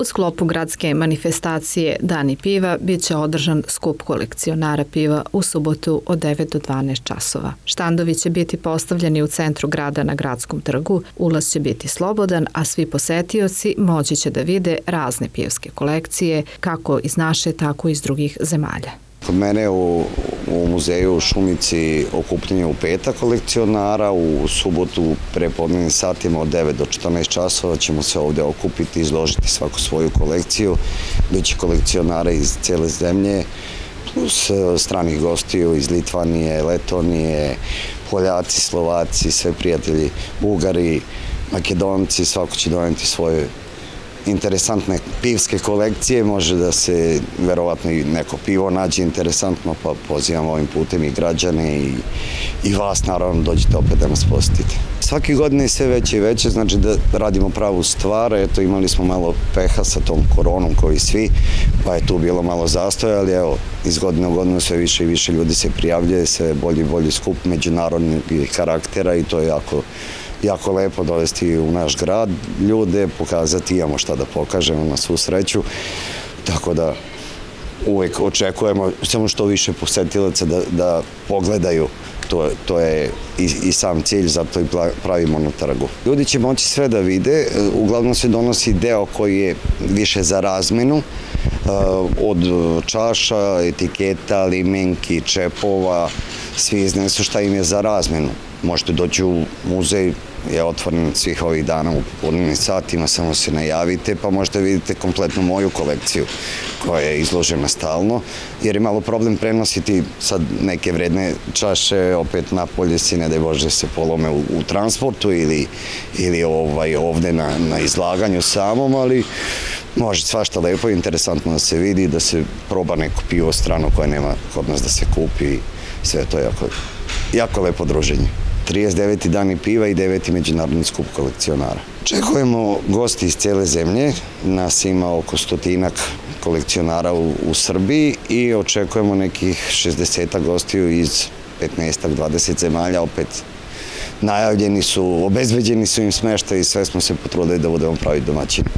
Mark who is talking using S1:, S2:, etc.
S1: U sklopu gradske manifestacije Dani piva bit će održan skup kolekcionara piva u subotu od 9 do 12 časova. Štandovi će biti postavljeni u centru grada na gradskom trgu, ulaz će biti slobodan, a svi posetioci moći će da vide razne pivske kolekcije, kako iz naše, tako i iz drugih zemalja.
S2: Kod mene u, u muzeju u Šumici okupljenje u peta kolekcionara, u subotu prepodnevnim satima od 9 do 14 časova ćemo se ovde okupiti izložiti svaku svoju kolekciju. Biće kolekcionara iz cele zemlje, plus e, stranih gostiju iz Litvanije, Letonije, Poljaci, Slovaci, sve prijatelji, Bugari, Makedonci, svako će doneti svoje interesantne pivske kolekcije, može da se verovatno i neko pivo nađe interesantno, pa pozivam ovim putem i građane i, i vas naravno dođete opet da nas posjetite. Svake godine je sve veće i veće, znači da radimo pravu stvar, eto imali smo malo peha sa tom koronom koji svi, pa je tu bilo malo zastoja, ali evo, iz godine u godinu sve više i više ljudi se prijavljuje, sve bolji i bolji skup međunarodnih karaktera i to je jako jako lepo dovesti u naš grad ljude, pokazati imamo šta da pokažemo na svu sreću, tako da uvek očekujemo samo što više posetilaca da, da pogledaju to, to je i, i sam cilj, zato i pravimo na trgu. Ljudi će moći sve da vide, uglavnom se donosi deo koji je više za razmenu, od čaša, etiketa, limenki, čepova, svi iznesu šta im je za razmenu. Možete doći u muzej, je otvoren svih ovih dana u popodnevnim satima, samo se najavite pa možete vidite kompletnu moju kolekciju koja je izložena stalno, jer je malo problem prenositi sad neke vredne čaše opet napolje si, ne da je Bože se polome u, u transportu ili, ili ovaj, ovde na, na izlaganju samom, ali može svašta lepo interesantno da se vidi, da se proba neko pivo strano koje nema kod nas da se kupi, sve to je jako, jako lepo druženje. 39. dani piva i 9. međunarodni skup kolekcionara. Očekujemo gosti iz cele zemlje, nas ima oko stotinak kolekcionara u, u Srbiji i očekujemo nekih 60 gostiju iz 15-20 zemalja, opet najavljeni su, obezbeđeni su im smešta i sve smo se potrudili da budemo pravi domaćini.